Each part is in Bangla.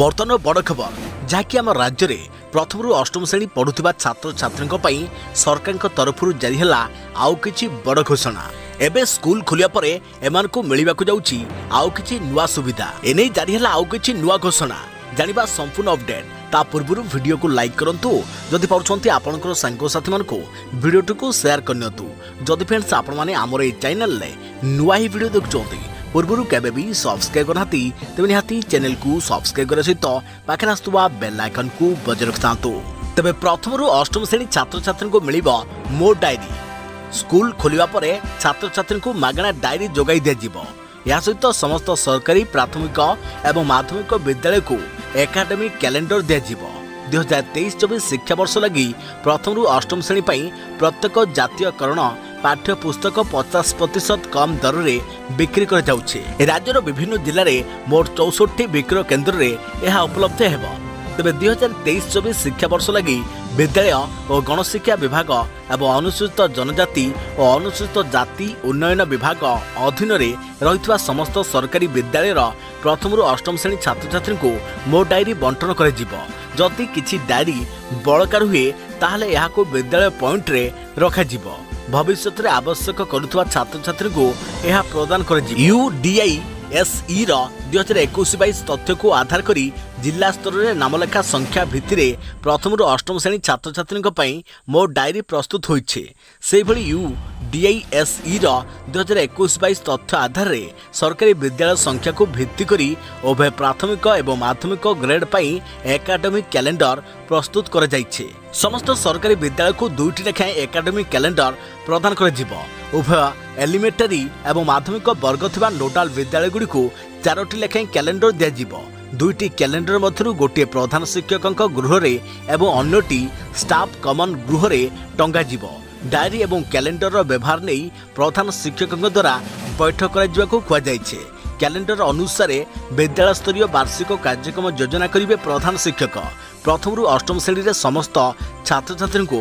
ବର୍ତ୍ତମାନ ବଡ଼ ଖବର ଯାହାକି ଆମ ରାଜ୍ୟରେ ପ୍ରଥମରୁ ଅଷ୍ଟମ ଶ୍ରେଣୀ ପଢ଼ୁଥିବା ଛାତ୍ରଛାତ୍ରୀଙ୍କ ପାଇଁ ସରକାରଙ୍କ ତରଫରୁ ଜାରି ହେଲା ଆଉ କିଛି ବଡ଼ ଘୋଷଣା ଏବେ ସ୍କୁଲ ଖୋଲିବା ପରେ ଏମାନଙ୍କୁ ମିଳିବାକୁ ଯାଉଛି ଆଉ କିଛି ନୂଆ ସୁବିଧା ଏନେଇ ଜାରି ହେଲା ଆଉ କିଛି ନୂଆ ଘୋଷଣା ଜାଣିବା ସମ୍ପୂର୍ଣ୍ଣ ଅପଡେଟ୍ ତା ପୂର୍ବରୁ ଭିଡ଼ିଓକୁ ଲାଇକ୍ କରନ୍ତୁ ଯଦି ପାରୁଛନ୍ତି ଆପଣଙ୍କର ସାଙ୍ଗସାଥିମାନଙ୍କୁ ଭିଡ଼ିଓଟିକୁ ସେୟାର କରିନିଅନ୍ତୁ ଯଦି ଫ୍ରେଣ୍ଡସ୍ ଆପଣମାନେ ଆମର ଏହି ଚ୍ୟାନେଲରେ ନୂଆ ହିଁ ଭିଡ଼ିଓ ଦେଖୁଛନ୍ତି ପୂର୍ବରୁ କେବେ ବି ସବସ୍କ୍ରାଇବ୍ କରିନାହାନ୍ତି ତେବେ ନିହାତି ଚ୍ୟାନେଲକୁ ସବସ୍କ୍ରାଇବ୍ କରିବା ସହିତ ପାଖରେ ଆସୁଥିବା ବେଲ୍ ଆଇକନ୍କୁ ବଜାୟ ରଖିଥାନ୍ତୁ ତେବେ ପ୍ରଥମରୁ ଅଷ୍ଟମ ଶ୍ରେଣୀ ଛାତ୍ରଛାତ୍ରୀଙ୍କୁ ମିଳିବ ମୋ ଡାଏରୀ ସ୍କୁଲ ଖୋଲିବା ପରେ ଛାତ୍ରଛାତ୍ରୀଙ୍କୁ ମାଗଣା ଡାଏରୀ ଯୋଗାଇ ଦିଆଯିବ ଏହା ସହିତ ସମସ୍ତ ସରକାରୀ ପ୍ରାଥମିକ ଏବଂ ମାଧ୍ୟମିକ ବିଦ୍ୟାଳୟକୁ ଏକାଡ଼େମୀ କ୍ୟାଲେଣ୍ଡର ଦିଆଯିବ ଦୁଇହଜାର ତେଇଶ ଚବିଶ ଶିକ୍ଷାବର୍ଷ ଲାଗି ପ୍ରଥମରୁ ଅଷ୍ଟମ ଶ୍ରେଣୀ ପାଇଁ ପ୍ରତ୍ୟେକ ଜାତୀୟକରଣ পাঠ্যপুস্তক পচাশ প্রতিশত কম দরের বিক্রি করা যাচ্ছে রাজ্যের বিভিন্ন জেলার মোট চৌষট্টি বিক্রয় কেন্দ্রে এহা উপলব্ধ হব তবে দুই হাজার তেইশ চব্বিশ শিক্ষাবর্ষ লাগি বিদ্যালয় ও গণশিক্ষা বিভাগ এবং অনুসূচিত জনজাতি ও অনুসূচিত জাতি উন্নয়ন বিভাগ অধীনরে রয়েছে সমস্ত সরকারি বিদ্যালয়ের প্রথমରୁ অষ্টম শ্রেণী ছাত্রছাত্রী মোট ডায়েরি বণ্টন করা ଯଦି କିଛି ଡାଏରୀ ବଳକାର ହୁଏ ତାହେଲେ ଏହାକୁ ବିଦ୍ୟାଳୟ ପଏଣ୍ଟରେ ରଖାଯିବ ଭବିଷ୍ୟତରେ ଆବଶ୍ୟକ କରୁଥିବା ଛାତ୍ରଛାତ୍ରୀଙ୍କୁ ଏହା ପ୍ରଦାନ କରାଯିବ ୟୁଡିଆଇ ଏସ୍ଇର ଦୁଇହଜାର ଏକୋଇଶ ବାଇଶ ତଥ୍ୟକୁ ଆଧାର କରି ଜିଲ୍ଲା ସ୍ତରରେ ନାମଲେଖା ସଂଖ୍ୟା ଭିତ୍ତିରେ ପ୍ରଥମରୁ ଅଷ୍ଟମ ଶ୍ରେଣୀ ଛାତ୍ରଛାତ୍ରୀଙ୍କ ପାଇଁ ମୋ ଡାଏରୀ ପ୍ରସ୍ତୁତ ହୋଇଛି ସେହିଭଳି ୟୁ ডিআইএসইর দুই হাজার একুশ বাইশ তথ্য আধারে সরকারি বিদ্যালয় সংখ্যাকে ভিত্তি করে উভয় প্রাথমিক এবং মাধ্যমিক গ্রেড পাই একাডেমিক ক্যালেন্ডর প্রস্তুত করা যাইছে সমস্ত সরকারি বিদ্যালয়কে দুইটি লেখায় একাডেমিক ক্যালেন্ডর প্রদান করা যাব উভয় এলিমেন্টারি এবং মাধ্যমিক বর্গ থাকা নোডাল বিদ্যালয়গুড়ি চারোটি লেখায় ক্যালেন্ডর দিয়াযিব দুইটি ক্যালেন্ডর মধ্যে গোটিয়ে প্রধান শিক্ষকঙ্ গৃহরে এবং অন্যটি স্টাফ কমন গৃহরে টঙ্গাযিব ଡାଏରୀ ଏବଂ କ୍ୟାଲେଣ୍ଡରର ବ୍ୟବହାର ନେଇ ପ୍ରଧାନ ଶିକ୍ଷକଙ୍କ ଦ୍ୱାରା ବୈଠକ କରାଯିବାକୁ କୁହାଯାଇଛି କ୍ୟାଲେଣ୍ଡର ଅନୁସାରେ ବିଦ୍ୟାଳୟ ସ୍ତରୀୟ ବାର୍ଷିକ କାର୍ଯ୍ୟକ୍ରମ ଯୋଜନା କରିବେ ପ୍ରଧାନ ଶିକ୍ଷକ ପ୍ରଥମରୁ ଅଷ୍ଟମ ଶ୍ରେଣୀରେ ସମସ୍ତ ଛାତ୍ରଛାତ୍ରୀଙ୍କୁ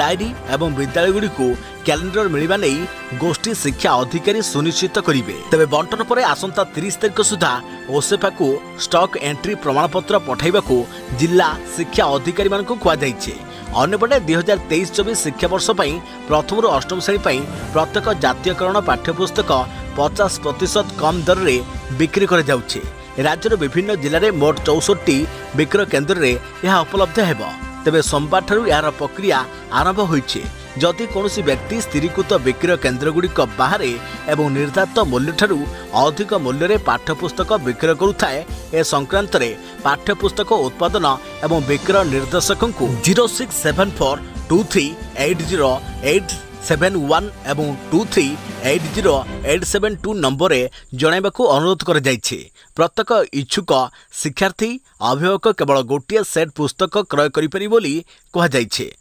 ଡାଏରୀ ଏବଂ ବିଦ୍ୟାଳୟଗୁଡ଼ିକୁ କ୍ୟାଲେଣ୍ଡର ମିଳିବା ନେଇ ଗୋଷ୍ଠୀ ଶିକ୍ଷା ଅଧିକାରୀ ସୁନିଶ୍ଚିତ କରିବେ ତେବେ ବଣ୍ଟନ ପରେ ଆସନ୍ତା ତିରିଶ ତାରିଖ ସୁଦ୍ଧା ଓସେଫାକୁ ଷ୍ଟକ୍ ଏଣ୍ଟ୍ରି ପ୍ରମାଣପତ୍ର ପଠାଇବାକୁ ଜିଲ୍ଲା ଶିକ୍ଷା ଅଧିକାରୀମାନଙ୍କୁ କୁହାଯାଇଛି ଅନ୍ୟପଟେ ଦୁଇହଜାର ତେଇଶ ଚବିଶ ଶିକ୍ଷାବର୍ଷ ପାଇଁ ପ୍ରଥମରୁ ଅଷ୍ଟମ ଶ୍ରେଣୀ ପାଇଁ ପ୍ରତ୍ୟେକ ଜାତୀୟକରଣ ପାଠ୍ୟପୁସ୍ତକ ପଚାଶ ପ୍ରତିଶତ କମ୍ ଦରରେ ବିକ୍ରି କରାଯାଉଛି ରାଜ୍ୟର ବିଭିନ୍ନ ଜିଲ୍ଲାରେ ମୋଟ ଚଉଷଠି ବିକ୍ରୟ କେନ୍ଦ୍ରରେ ଏହା ଉପଲବ୍ଧ ହେବ ତେବେ ସୋମବାରଠାରୁ ଏହାର ପ୍ରକ୍ରିୟା ଆରମ୍ଭ ହୋଇଛି ଯଦି କୌଣସି ବ୍ୟକ୍ତି ସ୍ଥିରୀକୃତ ବିକ୍ରୟ କେନ୍ଦ୍ରଗୁଡ଼ିକ ବାହାରେ ଏବଂ ନିର୍ଦ୍ଧାରିତ ମୂଲ୍ୟଠାରୁ ଅଧିକ ମୂଲ୍ୟରେ ପାଠ୍ୟପୁସ୍ତକ ବିକ୍ରୟ କରୁଥାଏ ଏ ସଂକ୍ରାନ୍ତରେ ପାଠ୍ୟପୁସ୍ତକ ଉତ୍ପାଦନ ଏବଂ ବିକ୍ରୟ ନିର୍ଦ୍ଦେଶକଙ୍କୁ zero six seven four two three eight zero eight seven one এবং two three eight zero eight seven two নম্বরে ଜଣାଇବାକୁ ଅନୁରୋଧ କରାଯାଇଛି ପ୍ରତ୍ୟେକ ଇଚ୍ଛୁକ ଶିକ୍ଷାର୍ଥୀ ଅଭିଭାବକ କେବଳ ଗୋଟିଏ ସେଟ୍ ପୁସ୍ତକ କ୍ରୟ କରିପାରିବେ ବୋଲି କୁହାଯାଇଛି